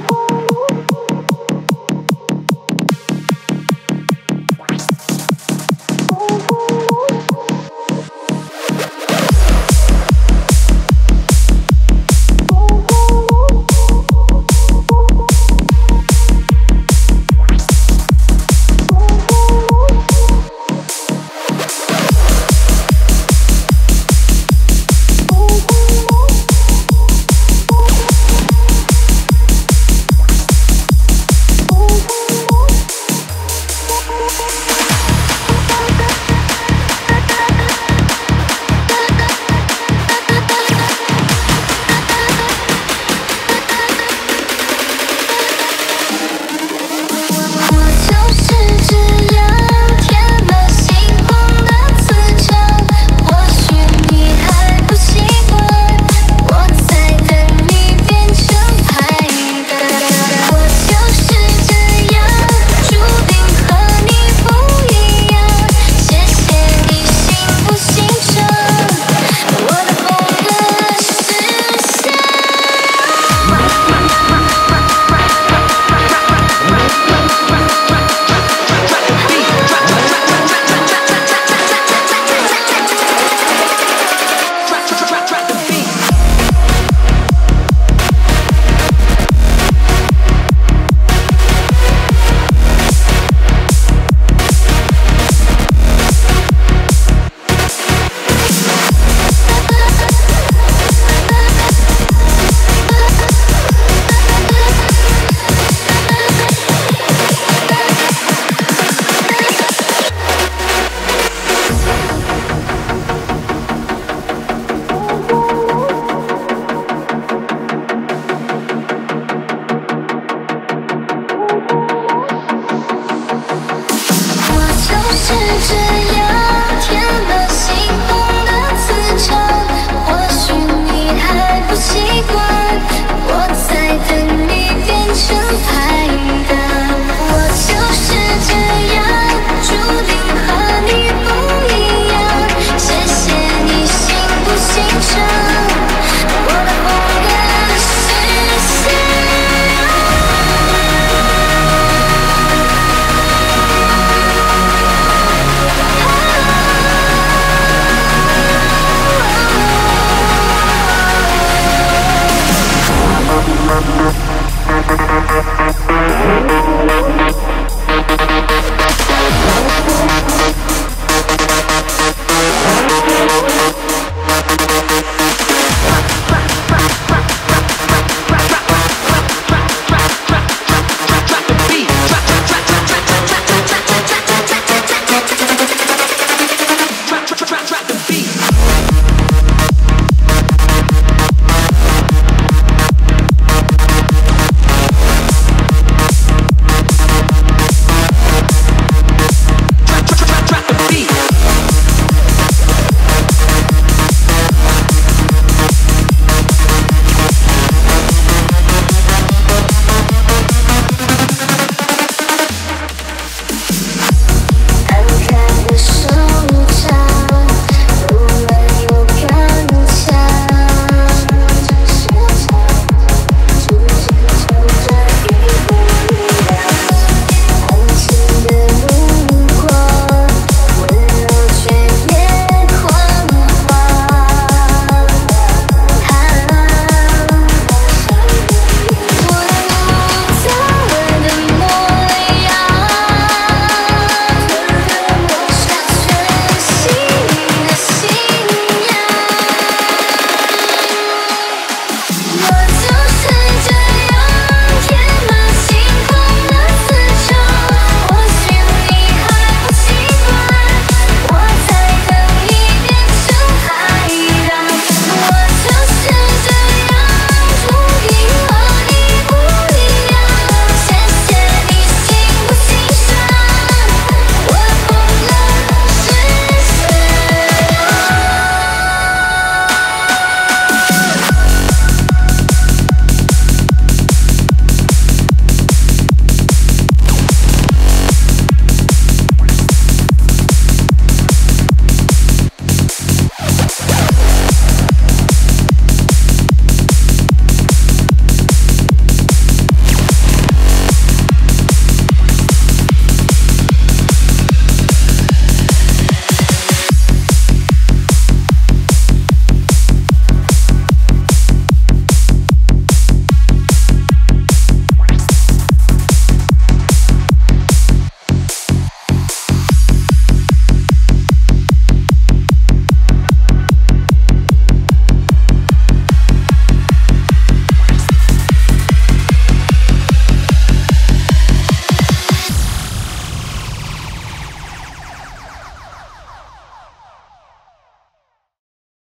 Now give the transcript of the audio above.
you.